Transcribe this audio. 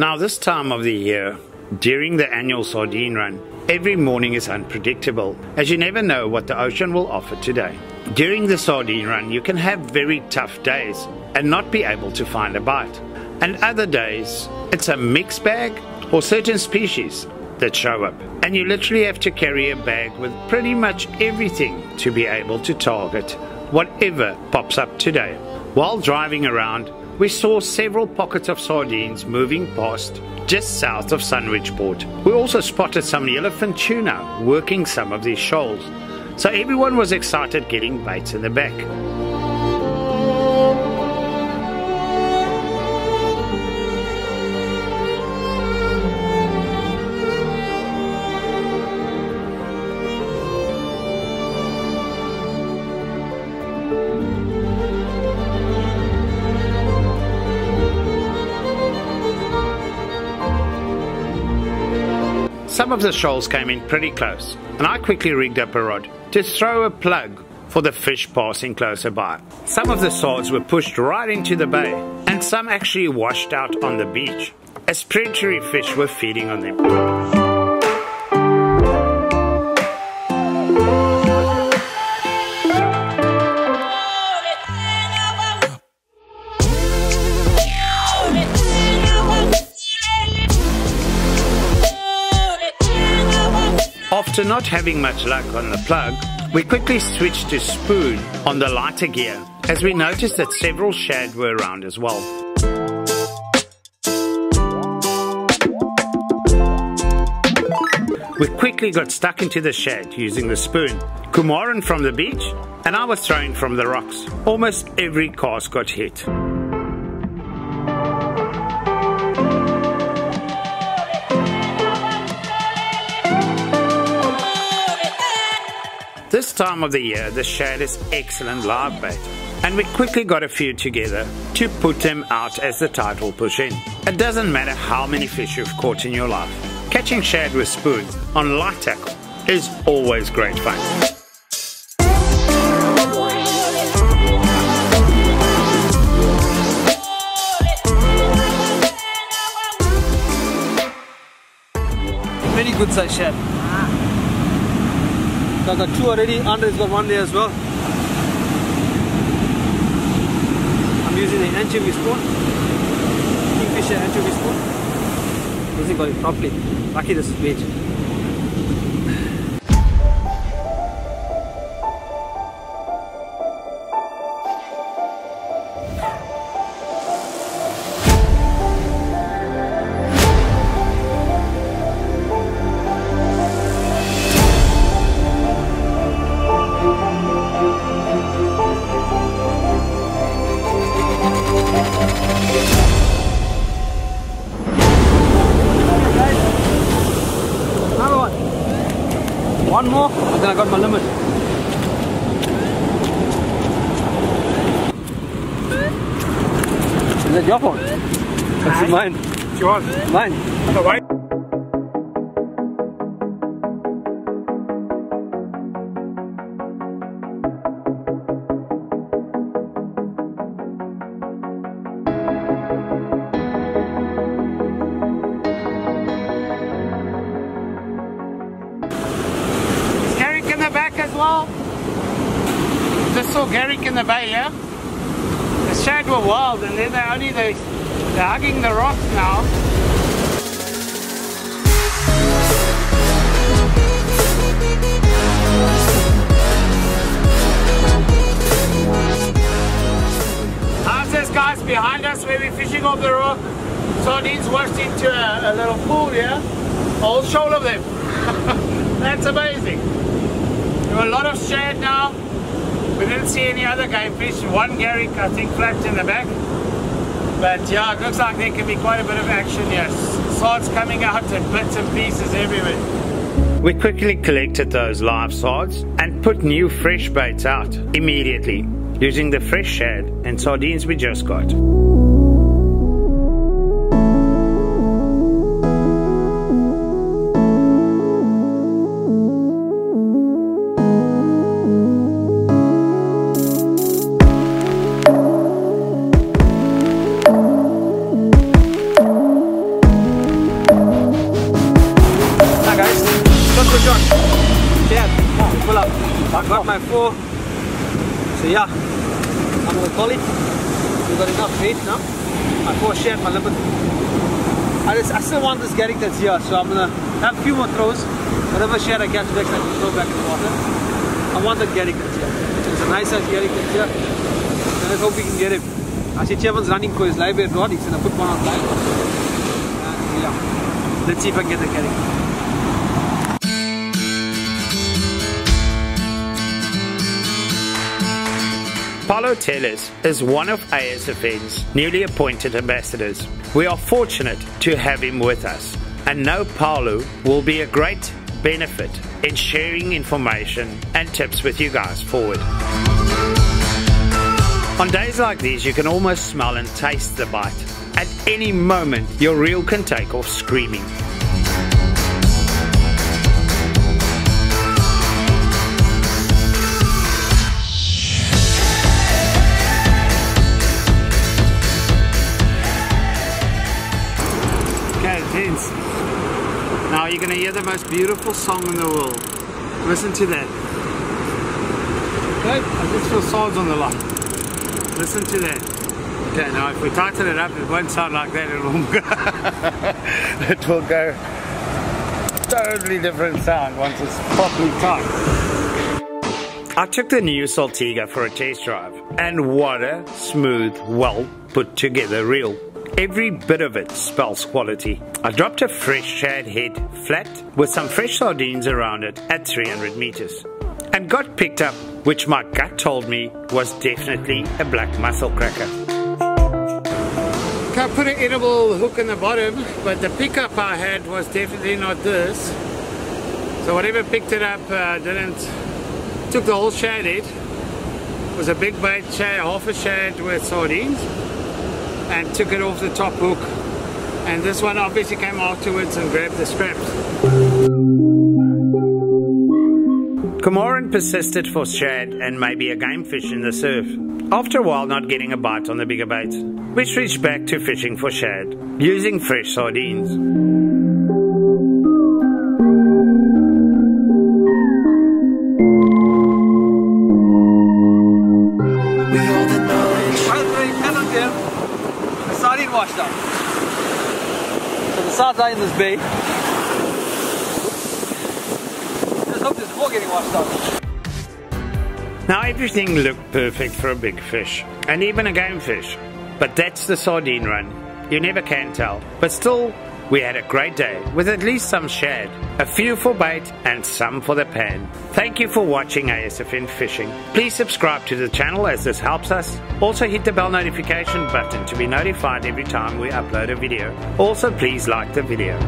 Now, this time of the year, during the annual sardine run, every morning is unpredictable, as you never know what the ocean will offer today. During the sardine run, you can have very tough days and not be able to find a bite. And other days, it's a mixed bag or certain species that show up. And you literally have to carry a bag with pretty much everything to be able to target whatever pops up today. While driving around, we saw several pockets of sardines moving past just south of Sunwich Port. We also spotted some yellowfin tuna working some of these shoals. So everyone was excited getting baits in the back. Some of the shoals came in pretty close, and I quickly rigged up a rod to throw a plug for the fish passing closer by. Some of the sards were pushed right into the bay, and some actually washed out on the beach, as predatory fish were feeding on them. After not having much luck on the plug, we quickly switched to spoon on the lighter gear as we noticed that several shad were around as well. We quickly got stuck into the shad using the spoon. Kumaran from the beach and I was throwing from the rocks. Almost every cast got hit. Time of the year, the shad is excellent live bait, and we quickly got a few together to put them out as the tide will push in. It doesn't matter how many fish you've caught in your life, catching shad with spoons on light tackle is always great fun. Very good size shad. I the two already. Andre's got one there as well. I'm using the anchovy spoon. Kingfisher anchovy spoon. Got it properly. Lucky this is bait. Got my limit. Is that your phone? That's mine. It's yours. Mine. Just saw Garrick in the bay, yeah? The shad were wild and then they're only they, they're hugging the rocks now. How's this guys behind us we're fishing off the rock? Sardines washed into a, a little pool, yeah? A whole shoal of them. That's amazing. A lot of shad now. We didn't see any other game fish. One Garrick, I think, flapped in the back. But yeah, it looks like there can be quite a bit of action here. Sards coming out in bits and pieces everywhere. We quickly collected those live sards and put new fresh baits out immediately using the fresh shad and sardines we just got. Got my four. So yeah, I'm gonna call it. We've got enough bait now. My four shad, my limit. I, just, I still want this garrick that's here, so I'm gonna have a few more throws. Whatever shad I catch next, I can throw back in the water. I want that garrick that's here. It's a nice size garrick that's here. Let's hope we can get him. I see Chevan's running for his live bait rod. He's gonna put one on live. And yeah, let's see if I can get the garrick. Paulo Telles is one of ASFN's newly appointed ambassadors. We are fortunate to have him with us and know Paulo will be a great benefit in sharing information and tips with you guys forward. On days like these, you can almost smell and taste the bite. At any moment, your reel can take off screaming. Most beautiful song in the world. Listen to that. Okay, I just feel sards on the line. Listen to that. Okay, now if we tighten it up, it won't sound like that. It will go, it will go totally different sound once it's properly tight. I took the new Saltiga for a test drive, and what a smooth, well put together reel. Every bit of it spells quality. I dropped a fresh shad head flat with some fresh sardines around it at 300 meters and got picked up, which my gut told me was definitely a black mussel cracker. I put an edible hook in the bottom, but the pickup I had was definitely not this. So whatever picked it up uh, didn't, took the whole shad head. It was a big bait shad, half a shad with sardines and took it off the top hook and this one obviously came afterwards and grabbed the scraps. Kumaran persisted for shad and maybe a game fish in the surf. After a while not getting a bite on the bigger bait, we switched back to fishing for shad, using fresh sardines. Washed up. So the are in this bay. Just hope there's more getting washed up. Now everything looked perfect for a big fish, and even a game fish. But that's the sardine run. You never can tell. But still, we had a great day with at least some shad, a few for bait and some for the pan. Thank you for watching ASFN Fishing. Please subscribe to the channel as this helps us. Also hit the bell notification button to be notified every time we upload a video. Also please like the video.